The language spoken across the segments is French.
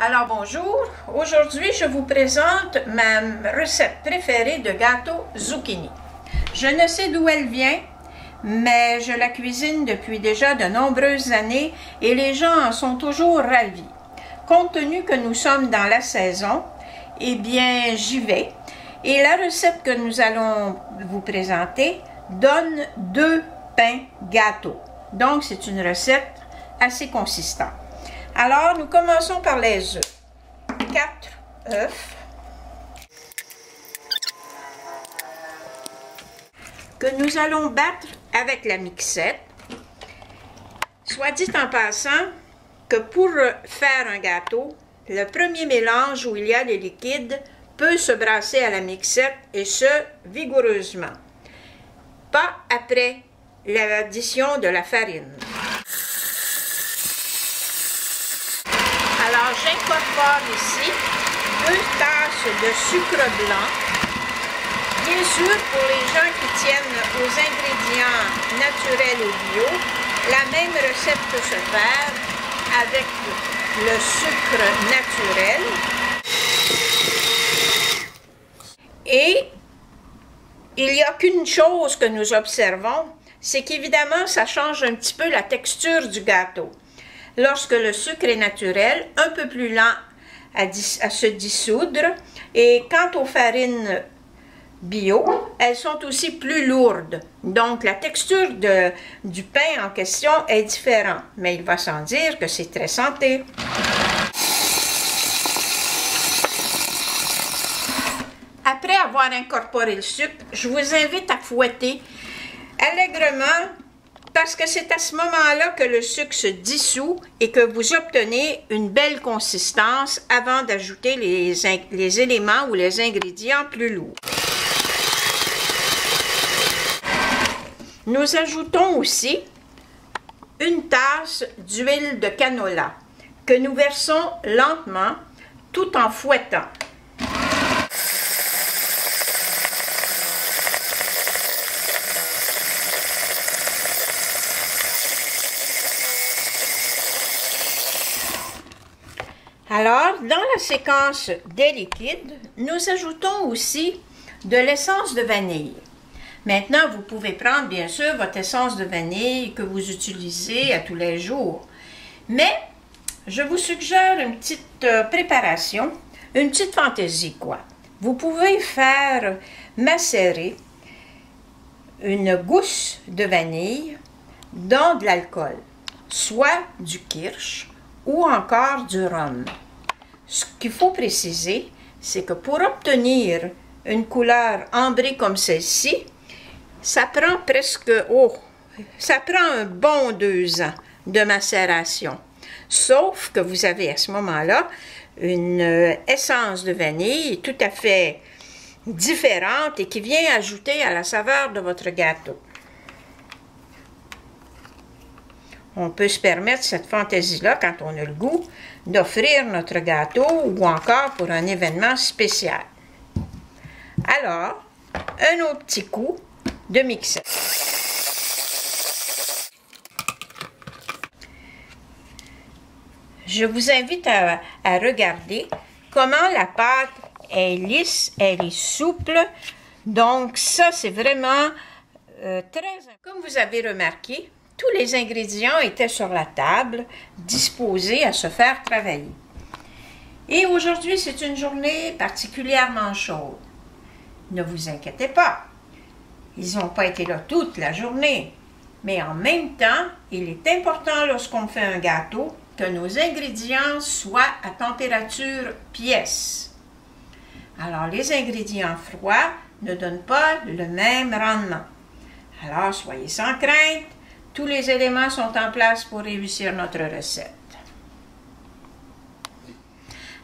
Alors bonjour, aujourd'hui je vous présente ma recette préférée de gâteau zucchini. Je ne sais d'où elle vient, mais je la cuisine depuis déjà de nombreuses années et les gens en sont toujours ravis. Compte tenu que nous sommes dans la saison, eh bien j'y vais. Et la recette que nous allons vous présenter donne deux pains gâteaux. Donc c'est une recette assez consistante. Alors, nous commençons par les œufs. 4 œufs. Que nous allons battre avec la mixette. Soit dit en passant que pour faire un gâteau, le premier mélange où il y a les liquides peut se brasser à la mixette et ce, vigoureusement. Pas après l'addition de la farine. Alors, ici deux tasses de sucre blanc. Bien sûr, pour les gens qui tiennent aux ingrédients naturels ou bio, la même recette peut se faire avec le sucre naturel. Et il n'y a qu'une chose que nous observons, c'est qu'évidemment, ça change un petit peu la texture du gâteau lorsque le sucre est naturel, un peu plus lent à, se dissoudre. Et quant aux farines bio, elles sont aussi plus lourdes. Donc, la texture du pain en question est différente. Mais il va sans dire que c'est très santé. Après avoir incorporé le sucre, je vous invite à fouetter allègrement parce que c'est à ce moment-là que le sucre se dissout et que vous obtenez une belle consistance avant d'ajouter les, éléments ou les ingrédients plus lourds. Nous ajoutons aussi une tasse d'huile de canola que nous versons lentement tout en fouettant. Alors, dans la séquence des liquides, nous ajoutons aussi de l'essence de vanille. Maintenant, vous pouvez prendre bien sûr votre essence de vanille que vous utilisez à tous les jours. Mais je vous suggère une petite euh, préparation, une petite fantaisie quoi. Vous pouvez faire macérer une gousse de vanille dans de l'alcool, soit du kirsch ou encore du rhum. Ce qu'il faut préciser, c'est que pour obtenir une couleur ambrée comme celle-ci, ça prend presque, oh, ça prend un bon deux ans de macération. Sauf que vous avez à ce moment-là une euh, essence de vanille tout à fait différente et qui vient ajouter à la saveur de votre gâteau. On peut se permettre cette fantaisie-là quand on a le goût d'offrir notre gâteau ou encore pour un événement spécial. Alors, un autre petit coup de mixeur. Je vous invite à, regarder comment la pâte est lisse, elle est souple. Donc ça, c'est vraiment euh, très... Comme vous avez remarqué, tous les ingrédients étaient sur la table, disposés à se faire travailler. Et aujourd'hui, c'est une journée particulièrement chaude. Ne vous inquiétez pas, ils n'ont pas été là toute la journée. Mais en même temps, il est important lorsqu'on fait un gâteau que nos ingrédients soient à température pièce. Alors, les ingrédients froids ne donnent pas le même rendement. Alors, soyez sans crainte, tous les éléments sont en place pour réussir notre recette.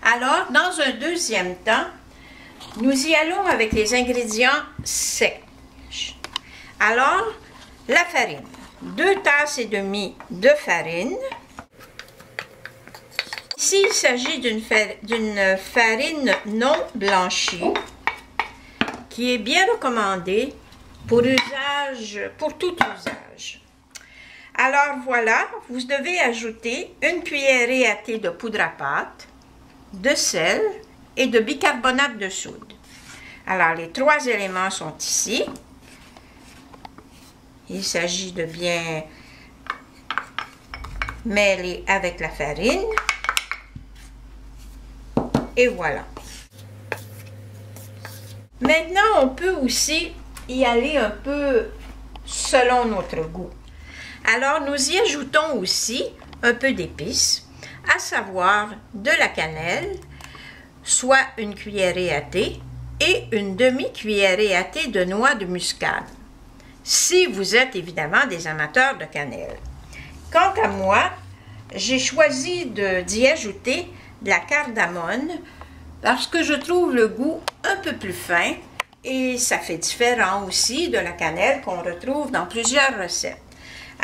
Alors, dans un deuxième temps, nous y allons avec les ingrédients secs. Alors, la farine. Deux tasses et demie de farine. Ici, il s'agit d'une farine non blanchie qui est bien recommandée pour usage, pour tout usage. Alors voilà, vous devez ajouter une cuillerée à thé de poudre à pâte, de sel et de bicarbonate de soude. Alors, les trois éléments sont ici. Il s'agit de bien mêler avec la farine. Et voilà. Maintenant, on peut aussi y aller un peu selon notre goût. Alors, nous y ajoutons aussi un peu d'épices, à savoir de la cannelle, soit une cuillerée à thé et une demi-cuillerée à thé de noix de muscade, si vous êtes évidemment des amateurs de cannelle. Quant à moi, j'ai choisi d'y ajouter de la cardamone parce que je trouve le goût un peu plus fin et ça fait différent aussi de la cannelle qu'on retrouve dans plusieurs recettes.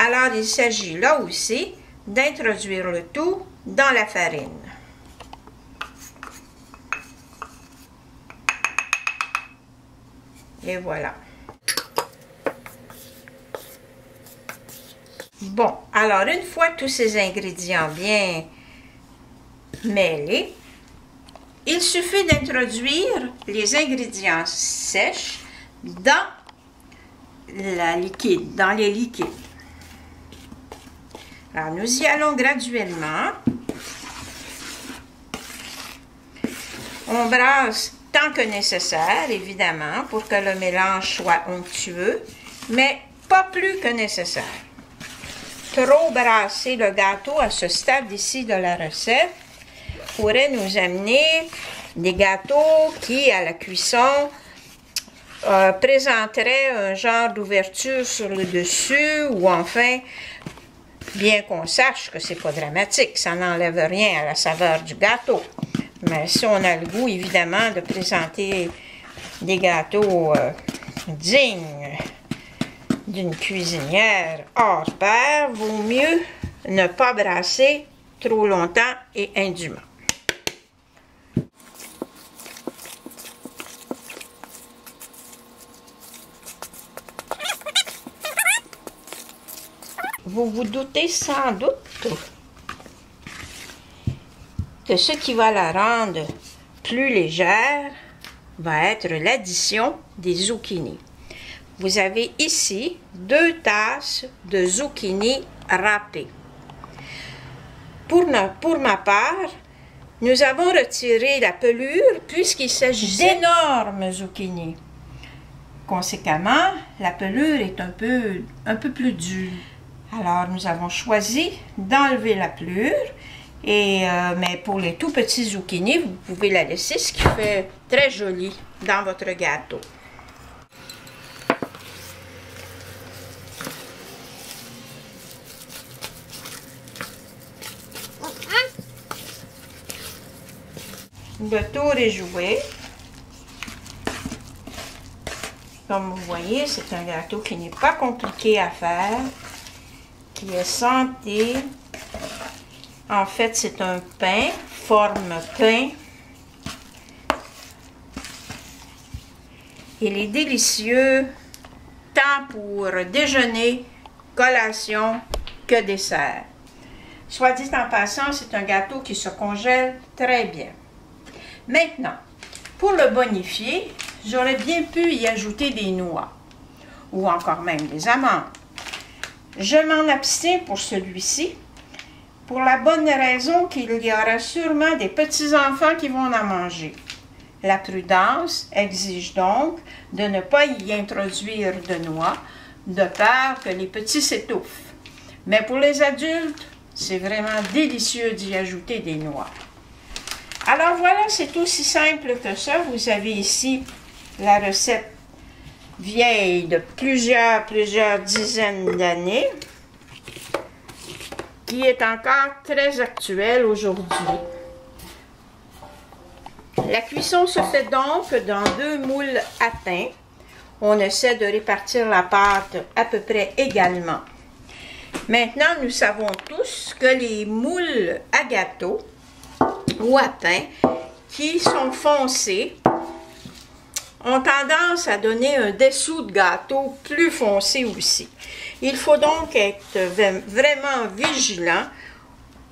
Alors, il s'agit là aussi d'introduire le tout dans la farine. Et voilà. Bon, alors une fois tous ces ingrédients bien mêlés, il suffit d'introduire les ingrédients sèches dans la liquide, dans les liquides. Alors, nous y allons graduellement. On brasse tant que nécessaire, évidemment, pour que le mélange soit onctueux, mais pas plus que nécessaire. Trop brasser le gâteau à ce stade ici de la recette pourrait nous amener des gâteaux qui, à la cuisson, euh, présenteraient un genre d'ouverture sur le dessus ou enfin, bien qu'on sache que c'est pas dramatique, ça n'enlève rien à la saveur du gâteau. Mais si on a le goût, évidemment, de présenter des gâteaux euh, dignes d'une cuisinière hors pair, vaut mieux ne pas brasser trop longtemps et indûment. Vous doutez sans doute que ce qui va la rendre plus légère va être l'addition des zucchini. Vous avez ici deux tasses de zucchini râpées. Pour, pour ma part, nous avons retiré la pelure puisqu'il s'agit d'énormes zucchini. Conséquemment, la pelure est un peu, un peu plus dure. Alors, nous avons choisi d'enlever la pelure. Et, euh, mais pour les tout petits zucchini, vous pouvez la laisser, ce qui fait très joli dans votre gâteau. Le tour est joué. Comme vous voyez, c'est un gâteau qui n'est pas compliqué à faire qui est santé. En fait, c'est un pain, forme pain. Il est délicieux tant pour déjeuner, collation que dessert. Soit dit en passant, c'est un gâteau qui se congèle très bien. Maintenant, pour le bonifier, j'aurais bien pu y ajouter des noix ou encore même des amandes. Je m'en abstiens pour celui-ci, pour la bonne raison qu'il y aura sûrement des petits-enfants qui vont en manger. La prudence exige donc de ne pas y introduire de noix, de peur que les petits s'étouffent. Mais pour les adultes, c'est vraiment délicieux d'y ajouter des noix. Alors voilà, c'est aussi simple que ça. Vous avez ici la recette vieille de plusieurs, plusieurs dizaines d'années, qui est encore très actuelle aujourd'hui. La cuisson se fait donc dans deux moules atteints. On essaie de répartir la pâte à peu près également. Maintenant, nous savons tous que les moules à gâteau ou à pain qui sont foncés ont tendance à donner un dessous de gâteau plus foncé aussi. Il faut donc être vraiment vigilant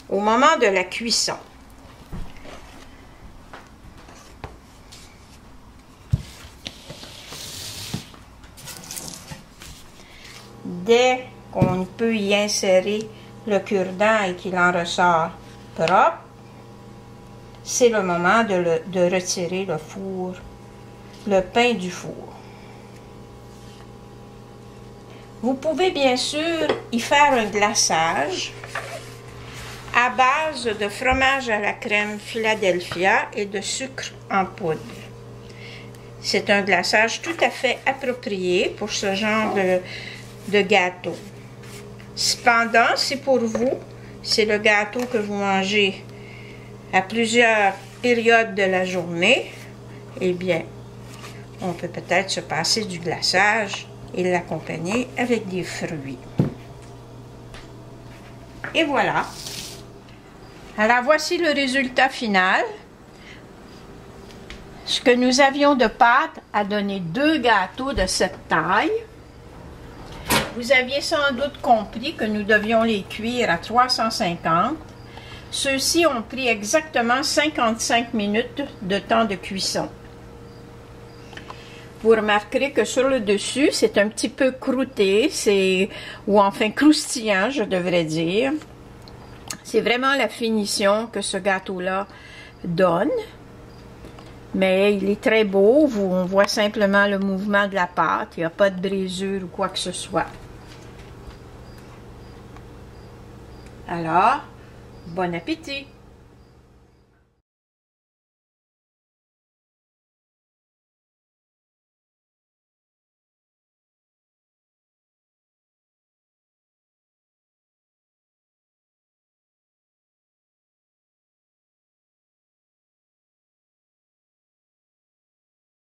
au moment de la cuisson. Dès qu'on peut y insérer le cure-dent et qu'il en ressort propre, c'est le moment de, de retirer le four le pain du four. Vous pouvez bien sûr y faire un glaçage à base de fromage à la crème Philadelphia et de sucre en poudre. C'est un glaçage tout à fait approprié pour ce genre de, gâteau. Cependant, si pour vous, c'est le gâteau que vous mangez à plusieurs périodes de la journée, eh bien, on peut peut-être se passer du glaçage et l'accompagner avec des fruits. Et voilà. Alors voici le résultat final. Ce que nous avions de pâte a donné deux gâteaux de cette taille. Vous aviez sans doute compris que nous devions les cuire à 350. Ceux-ci ont pris exactement 55 minutes de temps de cuisson. Vous remarquerez que sur le dessus, c'est un petit peu croûté, c'est ou enfin croustillant, je devrais dire. C'est vraiment la finition que ce gâteau-là donne. Mais il est très beau. on voit simplement le mouvement de la pâte. Il n'y a pas de brisure ou quoi que ce soit. Alors, bon appétit!